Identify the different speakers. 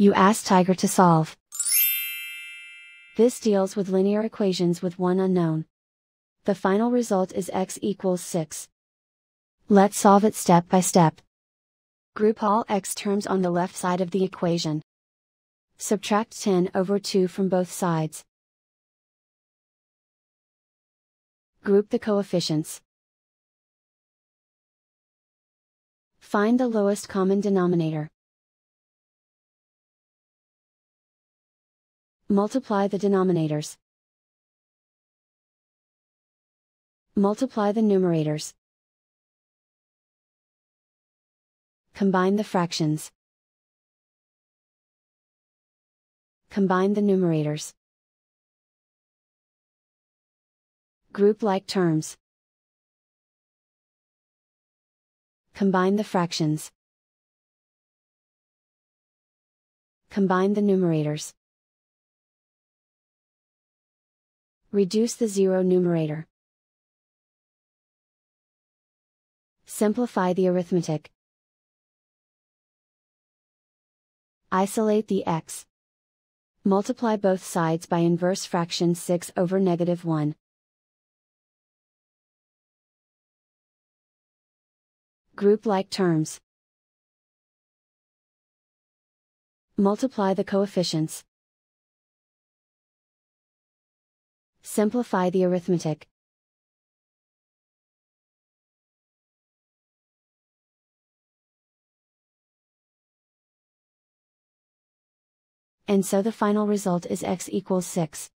Speaker 1: You ask Tiger to solve. This deals with linear equations with one unknown. The final result is x equals 6. Let's solve it step by step. Group all x terms on the left side of the equation. Subtract 10 over 2 from both sides. Group the coefficients. Find the lowest common denominator. Multiply the denominators. Multiply the numerators. Combine the fractions. Combine the numerators. Group like terms. Combine the fractions. Combine the numerators. Reduce the zero numerator. Simplify the arithmetic. Isolate the x. Multiply both sides by inverse fraction 6 over negative 1. Group like terms. Multiply the coefficients. Simplify the arithmetic. And so the final result is x equals 6.